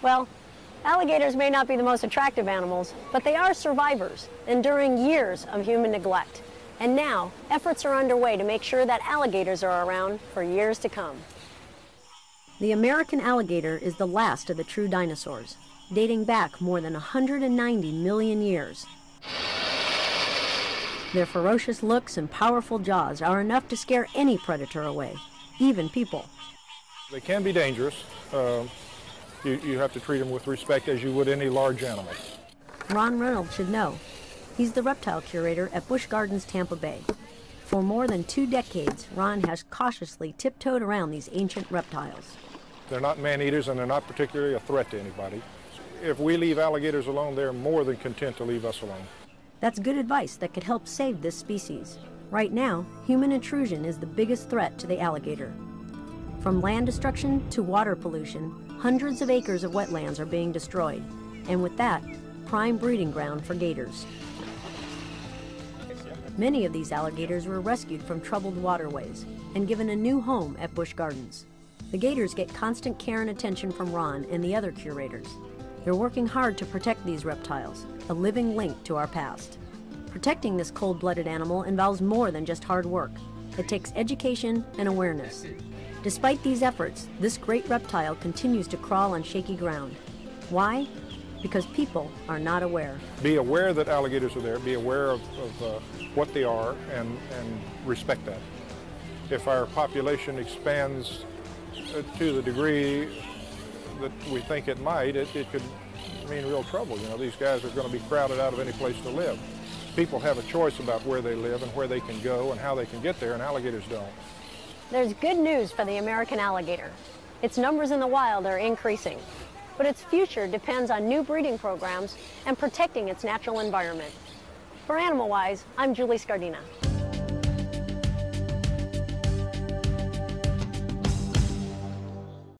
Well, alligators may not be the most attractive animals, but they are survivors, enduring years of human neglect. And now, efforts are underway to make sure that alligators are around for years to come. The American alligator is the last of the true dinosaurs, dating back more than 190 million years. Their ferocious looks and powerful jaws are enough to scare any predator away, even people. They can be dangerous. Uh, you, you have to treat them with respect as you would any large animal. Ron Reynolds should know. He's the reptile curator at Busch Gardens, Tampa Bay. For more than two decades, Ron has cautiously tiptoed around these ancient reptiles. They're not man-eaters and they're not particularly a threat to anybody. If we leave alligators alone, they're more than content to leave us alone. That's good advice that could help save this species. Right now, human intrusion is the biggest threat to the alligator. From land destruction to water pollution, hundreds of acres of wetlands are being destroyed, and with that, prime breeding ground for gators. Many of these alligators were rescued from troubled waterways and given a new home at Busch Gardens. The gators get constant care and attention from Ron and the other curators. They're working hard to protect these reptiles, a living link to our past. Protecting this cold-blooded animal involves more than just hard work. It takes education and awareness. Despite these efforts, this great reptile continues to crawl on shaky ground. Why? Because people are not aware. Be aware that alligators are there. Be aware of, of uh, what they are and, and respect that. If our population expands uh, to the degree that we think it might, it, it could mean real trouble. You know, these guys are going to be crowded out of any place to live. People have a choice about where they live and where they can go and how they can get there, and alligators don't. There's good news for the American alligator. Its numbers in the wild are increasing, but its future depends on new breeding programs and protecting its natural environment. For Animal Wise, I'm Julie Scardina.